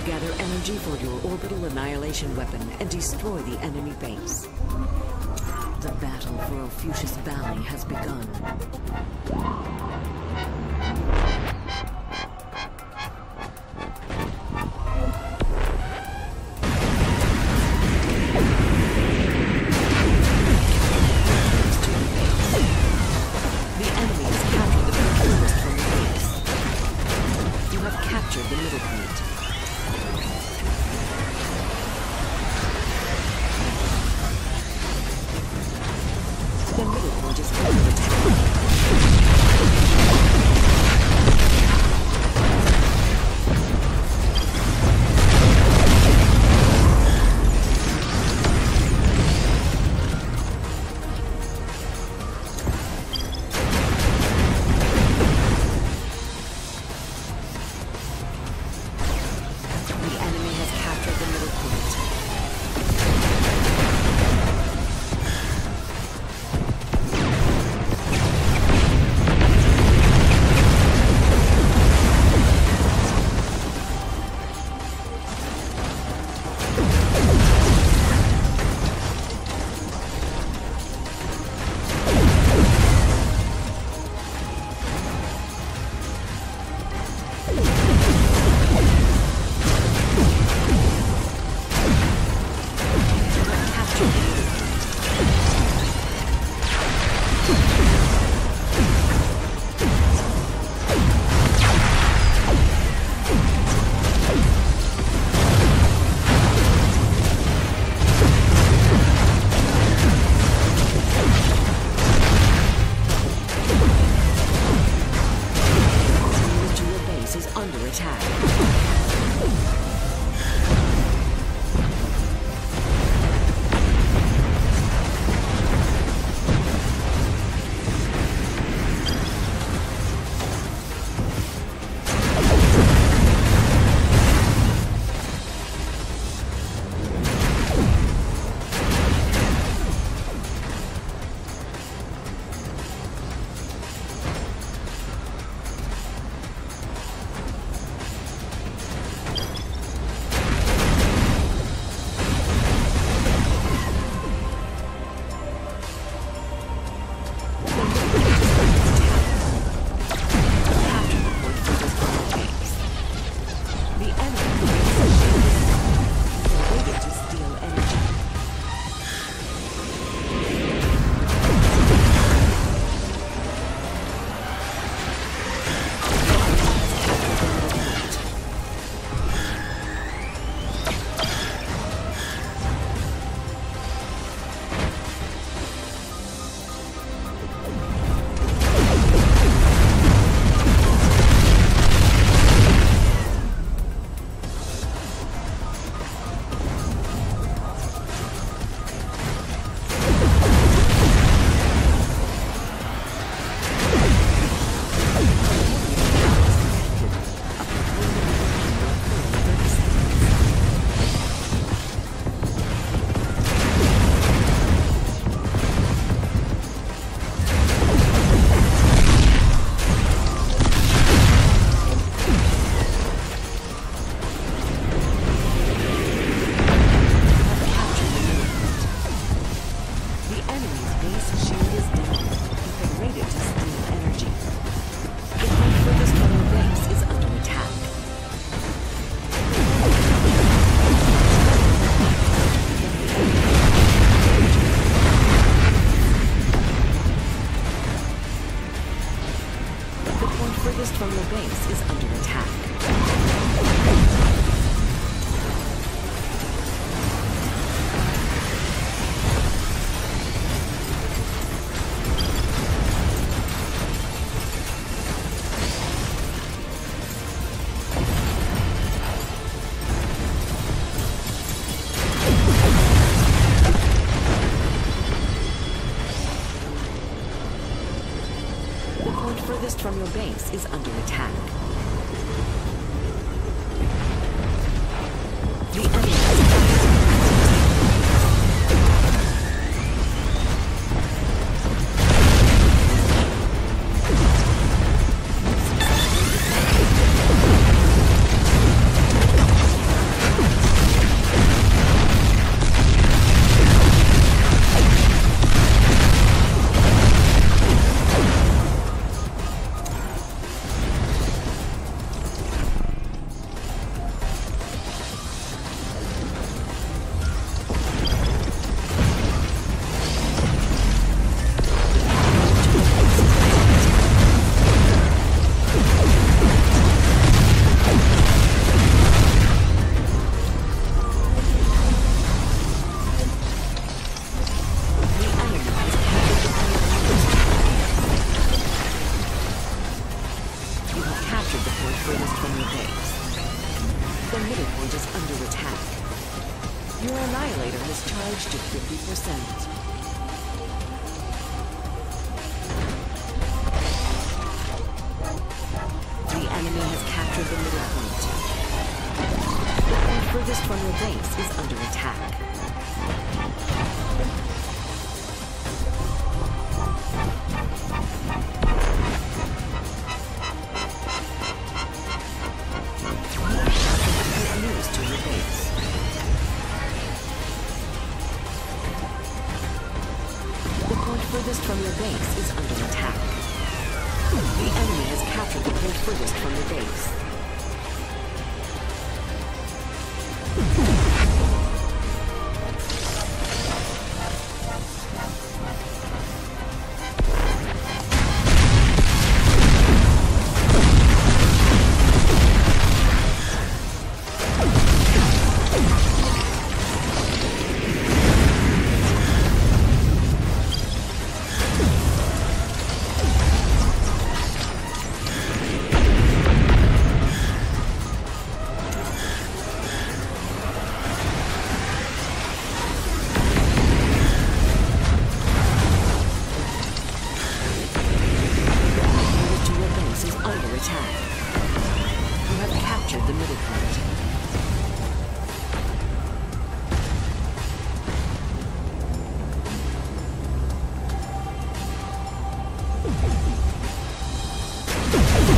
to gather energy for your orbital annihilation weapon and destroy the enemy base. The battle for Ophiuchus Valley has begun. from the base is under attack. from your base is under attack. enemy has captured the middle point. The furthest from your base is under attack. The point furthest from your base is under attack. The enemy has captured the pink Buddhist from the base. Let's go.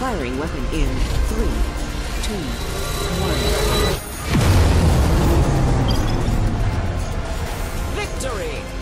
Firing weapon in three, two, one. Victory!